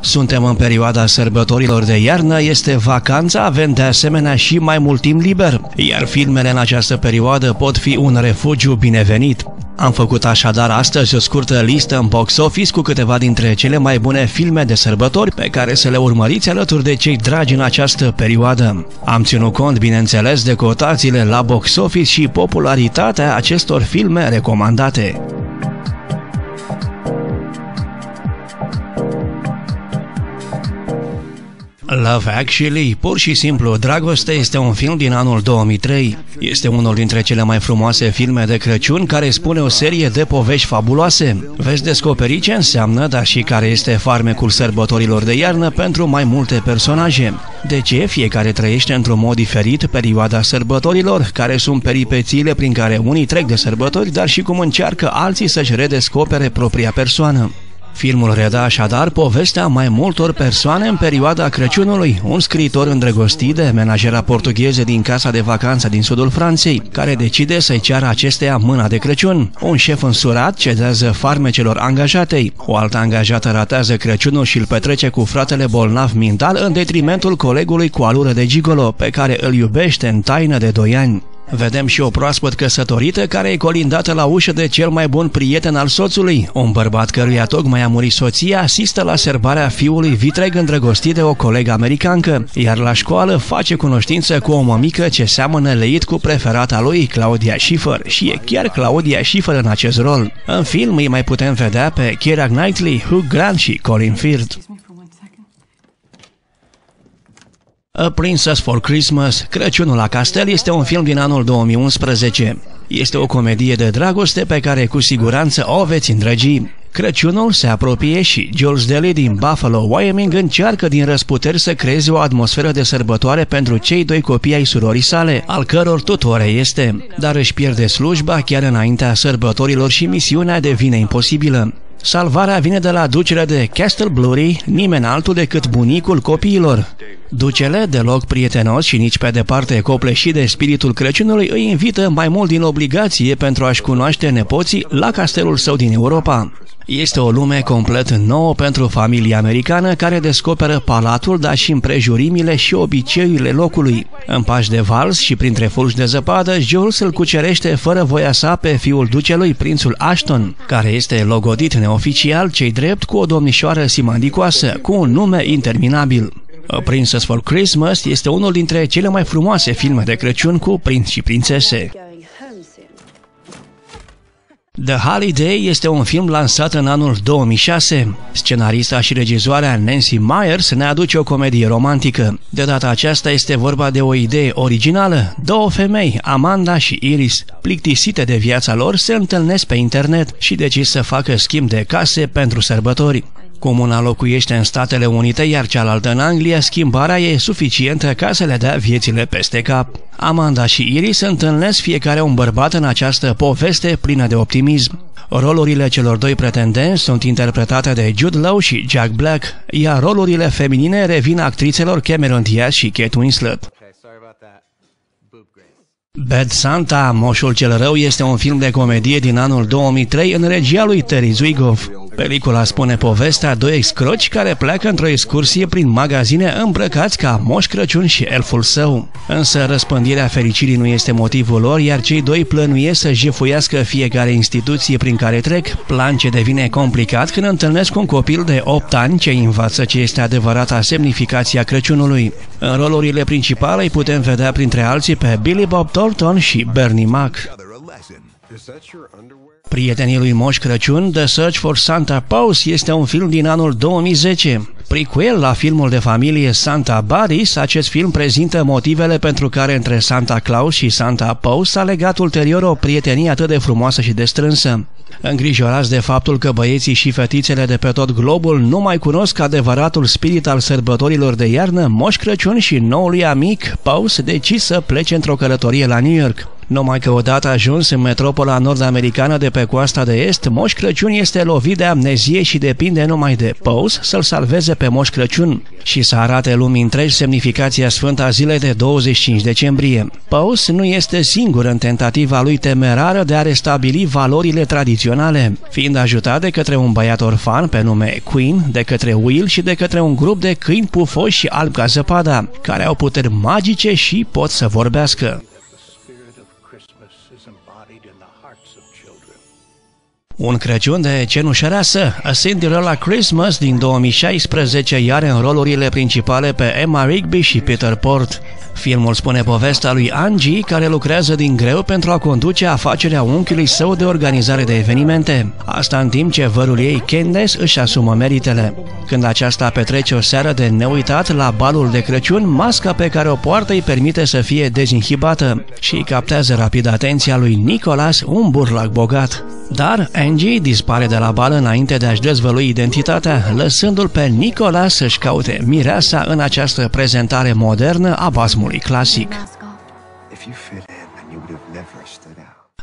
Suntem în perioada sărbătorilor de iarnă, este vacanța, avem de asemenea și mai mult timp liber, iar filmele în această perioadă pot fi un refugiu binevenit. Am făcut așadar astăzi o scurtă listă în box office cu câteva dintre cele mai bune filme de sărbători pe care să le urmăriți alături de cei dragi în această perioadă. Am ținut cont, bineînțeles, de cotațiile la box office și popularitatea acestor filme recomandate. Love Actually, pur și simplu, Dragoste este un film din anul 2003. Este unul dintre cele mai frumoase filme de Crăciun care spune o serie de povești fabuloase. Veți descoperi ce înseamnă, dar și care este farmecul sărbătorilor de iarnă pentru mai multe personaje. De ce fiecare trăiește într-un mod diferit perioada sărbătorilor, care sunt peripețiile prin care unii trec de sărbători, dar și cum încearcă alții să-și redescopere propria persoană. Filmul reda așadar povestea mai multor persoane în perioada Crăciunului, un scriitor îndrăgostit de menajera portugheze din casa de vacanță din sudul Franței, care decide să-i ceară acesteia mâna de Crăciun. Un șef însurat cedează farmecelor angajatei. O altă angajată ratează Crăciunul și îl petrece cu fratele bolnav mental în detrimentul colegului cu alură de gigolo, pe care îl iubește în taină de 2 ani. Vedem și o proaspăt căsătorită care e colindată la ușă de cel mai bun prieten al soțului. Un bărbat căruia tocmai a murit soția asistă la serbarea fiului vitreg îndrăgostit de o colegă americancă, iar la școală face cunoștință cu o mămică ce seamănă leit cu preferata lui, Claudia Schiffer, și e chiar Claudia Schiffer în acest rol. În film îi mai putem vedea pe Keira Knightley, Hugh Grant și Colin Firth. A Princess for Christmas, Crăciunul la Castel, este un film din anul 2011. Este o comedie de dragoste pe care cu siguranță o veți îndrăgi. Crăciunul se apropie și Jules Daly din Buffalo, Wyoming încearcă din răsputeri să creeze o atmosferă de sărbătoare pentru cei doi copii ai surorii sale, al căror tutore este, dar își pierde slujba chiar înaintea sărbătorilor și misiunea devine imposibilă. Salvarea vine de la ducerea de Castle Blurry, nimeni altul decât bunicul copiilor. Ducele, deloc prietenos și nici pe departe copleșit de spiritul Crăciunului, îi invită mai mult din obligație pentru a-și cunoaște nepoții la castelul său din Europa. Este o lume complet nouă pentru familia americană care descoperă palatul, dar și împrejurimile și obiceiurile locului. În pași de vals și printre fulgi de zăpadă, Jules îl cucerește fără voia sa pe fiul ducelui, prințul Ashton, care este logodit neoficial, cei drept, cu o domnișoară simandicoasă, cu un nume interminabil. A Princess for Christmas este unul dintre cele mai frumoase filme de Crăciun cu prinți și prințese. The Holiday este un film lansat în anul 2006. Scenarista și regizoarea Nancy Myers ne aduce o comedie romantică. De data aceasta este vorba de o idee originală. Două femei, Amanda și Iris, plictisite de viața lor, se întâlnesc pe internet și decid să facă schimb de case pentru sărbători. Cum una locuiește în Statele Unite, iar cealaltă în Anglia, schimbarea e suficientă ca să le dea viețile peste cap. Amanda și Iris întâlnesc fiecare un bărbat în această poveste plină de optimism. Rolurile celor doi pretendenți sunt interpretate de Jude Law și Jack Black, iar rolurile feminine revin actrițelor Cameron Diaz și Kate Winslet. Bad Santa, Moșul cel Rău, este un film de comedie din anul 2003 în regia lui Terry Zwigoff. Pelicula spune povestea doi excroci care pleacă într-o excursie prin magazine îmbrăcați ca Moș Crăciun și elful său. Însă răspândirea fericirii nu este motivul lor, iar cei doi plănuiesc să jefuiască fiecare instituție prin care trec, plan ce devine complicat când întâlnesc un copil de 8 ani ce învață ce este adevărata semnificația Crăciunului. În rolurile principale îi putem vedea printre alții pe Billy Bob Thornton și Bernie Mac. Prietenii lui Moș Crăciun, The Search for Santa Paus, este un film din anul 2010. Prequel la filmul de familie Santa Buddies, acest film prezintă motivele pentru care între Santa Claus și Santa Paus s-a legat ulterior o prietenie atât de frumoasă și de strânsă. Îngrijorați de faptul că băieții și fetițele de pe tot globul nu mai cunosc adevăratul spirit al sărbătorilor de iarnă, Moș Crăciun și noului amic, Paus, decis să plece într-o călătorie la New York. Numai că odată ajuns în metropola nord-americană de pe coasta de est, Moș Crăciun este lovit de amnezie și depinde numai de Pose să-l salveze pe Moș Crăciun și să arate lumii întregi semnificația sfântă a zilei de 25 decembrie. Pose nu este singur în tentativa lui temerară de a restabili valorile tradiționale, fiind ajutat de către un băiat orfan pe nume Queen, de către Will și de către un grup de câini pufoși și alb ca zăpada, care au puteri magice și pot să vorbească. Un Crăciun de cenușăreasă, A Cinderella Christmas din 2016, iar în rolurile principale pe Emma Rigby și Peter Port. Filmul spune povestea lui Angie, care lucrează din greu pentru a conduce afacerea unchiului său de organizare de evenimente. Asta în timp ce vărul ei, Candace, își asumă meritele. Când aceasta petrece o seară de neuitat la balul de Crăciun, masca pe care o poartă îi permite să fie dezinhibată și captează rapid atenția lui Nicholas, un burlac bogat. Dar Angie dispare de la bal înainte de a-și dezvălui identitatea, lăsându-l pe Nicholas să-și caute mireasa în această prezentare modernă a basmului clasic.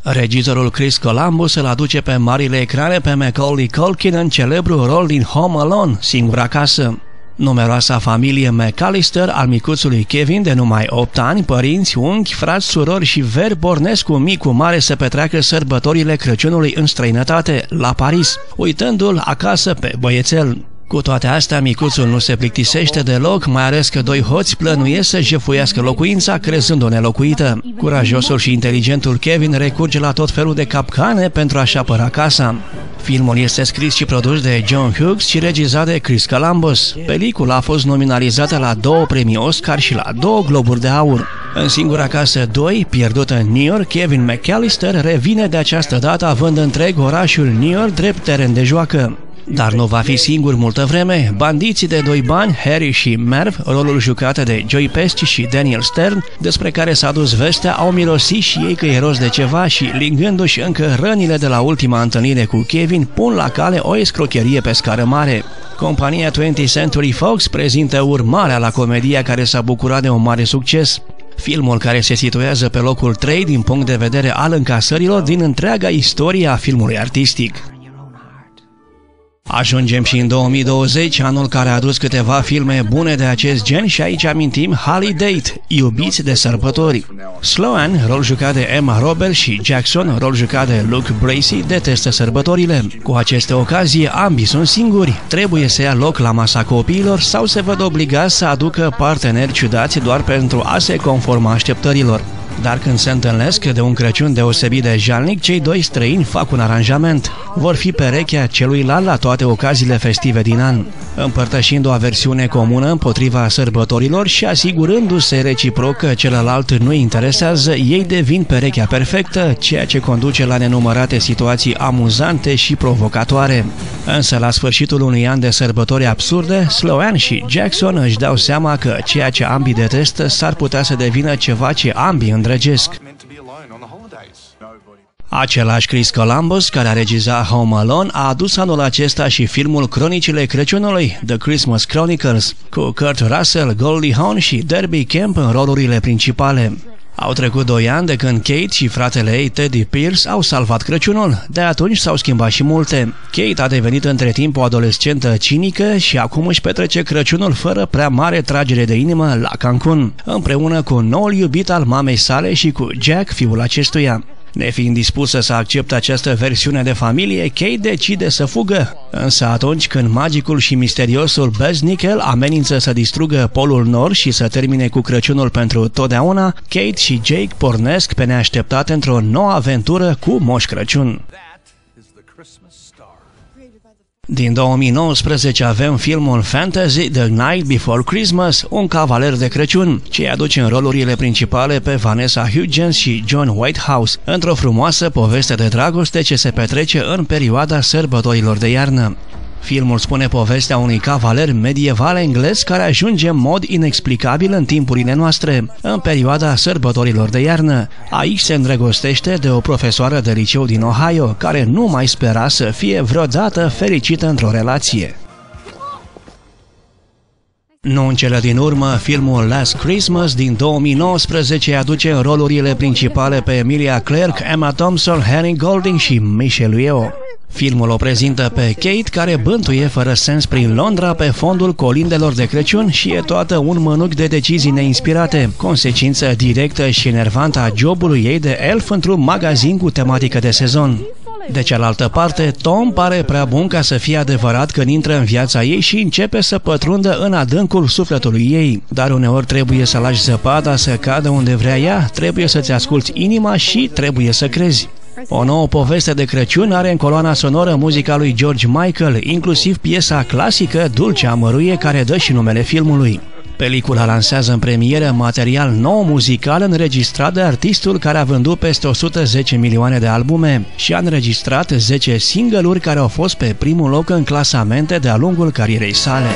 Regizorul Chris Columbus îl aduce pe marile ecrane pe Macaulay Culkin în celebrul rol din Home Alone, singura casă. Numeroasa familie McAllister al micuțului Kevin de numai 8 ani, părinți, unchi, frați, surori și veri pornesc cu micul mare să petreacă sărbătorile Crăciunului în străinătate, la Paris, uitându-l acasă pe băiețel. Cu toate astea, micuțul nu se plictisește deloc, mai ales că doi hoți plănuiesc să jefuiască locuința, crezând-o nelocuită. Curajosul și inteligentul Kevin recurge la tot felul de capcane pentru a-și apăra casa. Filmul este scris și produs de John Hughes și regizat de Chris Columbus. Pelicula a fost nominalizată la două premii Oscar și la două Globuri de Aur. În singura casă 2, pierdută în New York, Kevin McAllister revine de această dată având întreg orașul New York drept teren de joacă. Dar nu va fi singur multă vreme. Bandiții de doi bani, Harry și Merv, rolul jucat de Joey Pesci și Daniel Stern, despre care s-a dus vestea, au mirosit și ei că e rost de ceva și, lingându-și încă rănile de la ultima întâlnire cu Kevin, pun la cale o escrocherie pe scară mare. Compania 20th Century Fox prezintă urmarea la comedia care s-a bucurat de un mare succes. Filmul care se situează pe locul 3 din punct de vedere al încasărilor din întreaga istorie a filmului artistic. Ajungem și în 2020, anul care a adus câteva filme bune de acest gen și aici amintim Holiday, Iubiți de sărbători. Sloan, rol jucat de Emma Roberts și Jackson, rol jucat de Luke Bracey, detestă sărbătorile. Cu aceste ocazii, ambii sunt singuri, trebuie să ia loc la masa copiilor sau se văd obligați să aducă parteneri ciudați doar pentru a se conforma așteptărilor. Dar când se întâlnesc de un Crăciun deosebit de jalnic, cei doi străini fac un aranjament. Vor fi perechea celuilalt la toate ocaziile festive din an, împărtășind o aversiune comună împotriva sărbătorilor și asigurându-se reciproc că celălalt nu interesează, ei devin perechea perfectă, ceea ce conduce la nenumărate situații amuzante și provocatoare. Însă, la sfârșitul unui an de sărbători absurde, Sloan și Jackson își dau seama că ceea ce ambii detestă s-ar putea să devină ceva ce ambii îndrăgesc. Același Chris Columbus, care a regizat Home Alone, a adus anul acesta și filmul Cronicile Crăciunului, The Christmas Chronicles, cu Kurt Russell, Goldie Hawn și Derby Camp în rolurile principale. Au trecut doi ani de când Kate și fratele ei, Teddy Pierce, au salvat Crăciunul. De atunci s-au schimbat și multe. Kate a devenit între timp o adolescentă cinică și acum își petrece Crăciunul fără prea mare tragere de inimă la Cancun, împreună cu noul iubit al mamei sale și cu Jack, fiul acestuia. Nefiind dispusă să accepte această versiune de familie, Kate decide să fugă. Însă atunci când magicul și misteriosul Buzz Nickel amenință să distrugă Polul Nord și să termine cu Crăciunul pentru totdeauna, Kate și Jake pornesc pe neașteptate într-o nouă aventură cu Moș Crăciun. Din 2019 avem filmul Fantasy The Night Before Christmas, un cavaler de Crăciun, ce aduce în rolurile principale pe Vanessa Hudgens și John Whitehouse, într-o frumoasă poveste de dragoste ce se petrece în perioada sărbătorilor de iarnă. Filmul spune povestea unui cavaler medieval englez care ajunge în mod inexplicabil în timpurile noastre, în perioada sărbătorilor de iarnă. Aici se îndrăgostește de o profesoară de liceu din Ohio, care nu mai spera să fie vreodată fericită într-o relație. Nu în cele din urmă, filmul Last Christmas din 2019 aduce în rolurile principale pe Emilia Clarke, Emma Thompson, Henry Golding și Michelle Yeoh. Filmul o prezintă pe Kate care bântuie fără sens prin Londra pe fondul colindelor de Crăciun și e toată un mănuc de decizii neinspirate, consecință directă și enervantă a jobului ei de elf într-un magazin cu tematică de sezon. De cealaltă parte, Tom pare prea bun ca să fie adevărat când intră în viața ei și începe să pătrundă în adâncul sufletului ei. Dar uneori trebuie să lași zăpada să cadă unde vrea ea, trebuie să-ți asculți inima și trebuie să crezi. O nouă poveste de Crăciun are în coloana sonoră muzica lui George Michael, inclusiv piesa clasică Dulce Amăruie care dă și numele filmului. Pelicula lansează în premieră material nou muzical înregistrat de artistul care a vândut peste 110 milioane de albume și a înregistrat 10 single-uri care au fost pe primul loc în clasamente de-a lungul carierei sale.